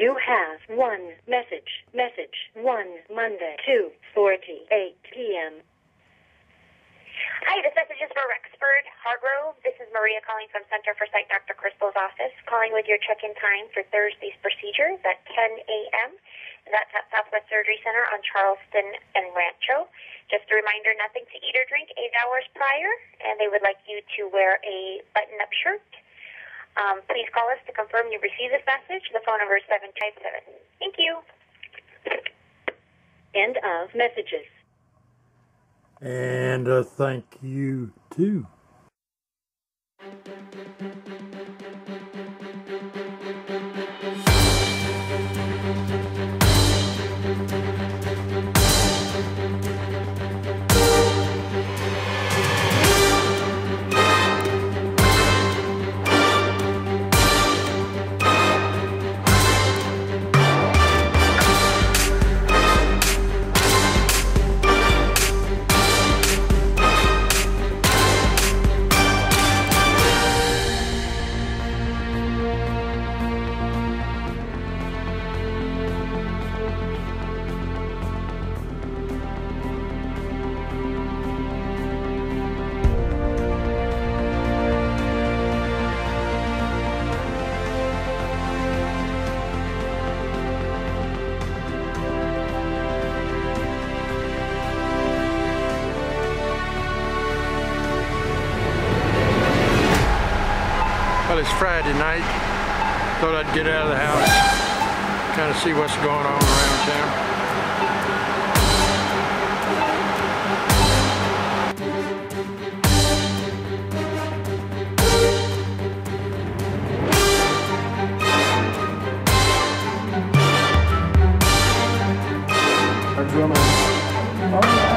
You have one message. Message one Monday, 2:48 p.m. Hi, this message is for Rexford Hargrove. This is Maria calling from Center for Sight Dr. Crystal's office, calling with your check-in time for Thursday's procedure at 10 a.m. That's at Southwest Surgery Center on Charleston and Rancho. Just a reminder, nothing to eat or drink eight hours prior, and they would like you to wear a button-up shirt um, please call us to confirm you received this message. The phone number is 757. Thank you. End of messages. And uh, thank you too. It's Friday night. Thought I'd get out of the house, kind of see what's going on around town. Drummer.